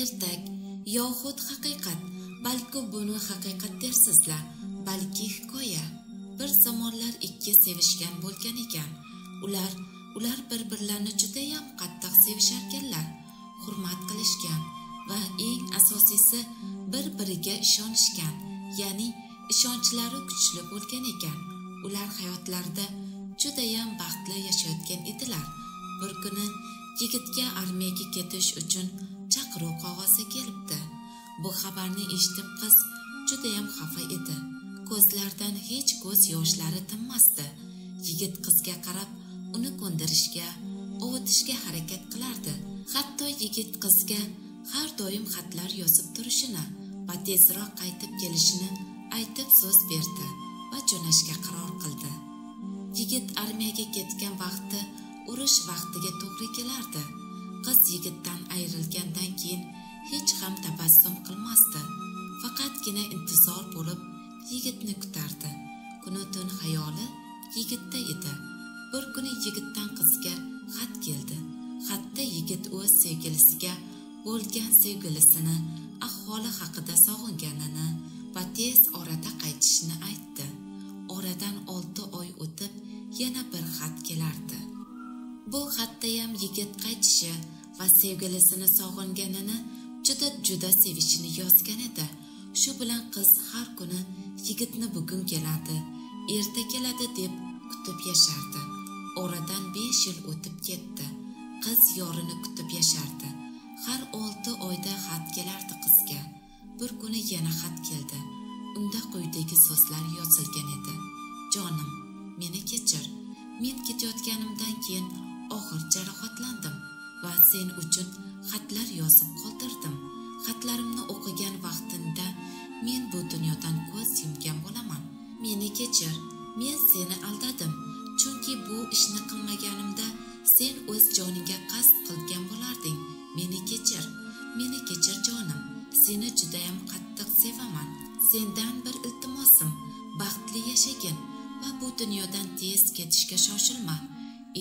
ertak yoxud haqiqat balki buni haqiqat dersizlar balki hikoya. Bir zamonlar ikki sevishgan bo'lgan ekan. Ular ular bir birlarini judayam qattiq sevisharkanlar hurmat qilishgan va eng asosiysi bir biriga ishonishgan ya'ni ishonchlari kuchli bo'lgan ekan. Ular hayotlarida judayam baxtli yashayotgan edilar. Bir kuni yigitga armiyaga ketish uchun chaqiruv qog'ozi kelibdi. Bu xabarni eshitib qiz judayam xafa edi. Ko'zlaridan hech ko'z yoshlari tinmasdi. Yigit qizga qarab uni ko'ndirishga ovutishga harakat qilardi. Hatto yigit qizga har doim xatlar yozib turishini va tezroq qaytib kelishini aytib so'z berdi va jo'nashga qaror qildi. Yigit armiyaga ketgan vaqti urush vaqtiga to'g'ri kelardi. Qiz yigitdan ayrilgandan keyin hech ham tabassum qilmasdi. Faqatgina intizor bo'lib yigitni kutardi. Kuni tun xayoli yigitda edi. Bir kuni yigitdan qizga xat keldi. Xatda yigit o'z sevgilisiga bo'lgan sevgilisini ahvoli haqida sog'inganini va tez orada qaytishini aytdi. Oradan olti oy o'tib yana bir xat kelardi. Bu xatdayam yigit qaytishi va sevgilisini sog'inganini juda juda sevishini yozgan edi. Shu bilan qiz har kuni yigitni bugun keladi erta keladi deb kutib yashardi. Oradan besh yil o'tib ketdi. Qiz yorini kutib yashardi. Har olti oyda xat kelardi qizga. Bir kuni yana xat keldi. Unda quyidagi so'zlar yozilgan edi. Jonim meni kechir. Men ketayotganimdan keyin og'ir jarohatlandim va sen uchun xatlar yozib qoldirdim. Xatlarimni o'qigan vaqtingda men bu dunyodan ko'z yumgan bo'laman. Meni kechir men seni aldadim. Chunki bu ishni qilmaganimda sen o'z joningga qasd qilgan bo'larding. Meni kechir meni kechir jonim. Seni judayam qattiq sevaman. Sendan bir iltimosim baxtli yashagin va bu dunyodan tez ketishga shoshilma.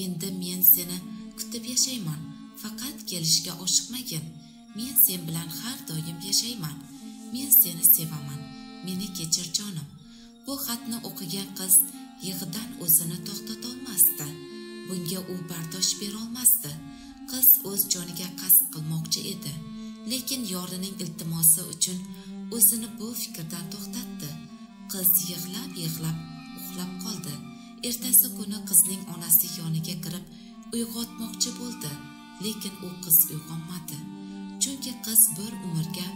Endi men seni kutib yashayman faqat kelishga oshiqmagin men sen bilan har doim yashayman. Men seni sevaman meni kechir jonim. Bu xatni o'qigan qiz yig'idan o'zini to'xtatolmasdi bunga u bardosh berolmasdi qiz o'z joniga qasd qilmoqchi edi. Lekin yorining iltimosi uchun o'zini bu fikrdan to'xtatdi. Qiz yig'lab yig'lab uxlab qoldi. Ertasi kuni qizning onasi yoniga kirib uyg'otmoqchi bo'ldi lekin u qiz uyg'onmadi. Chunki qiz bir umrga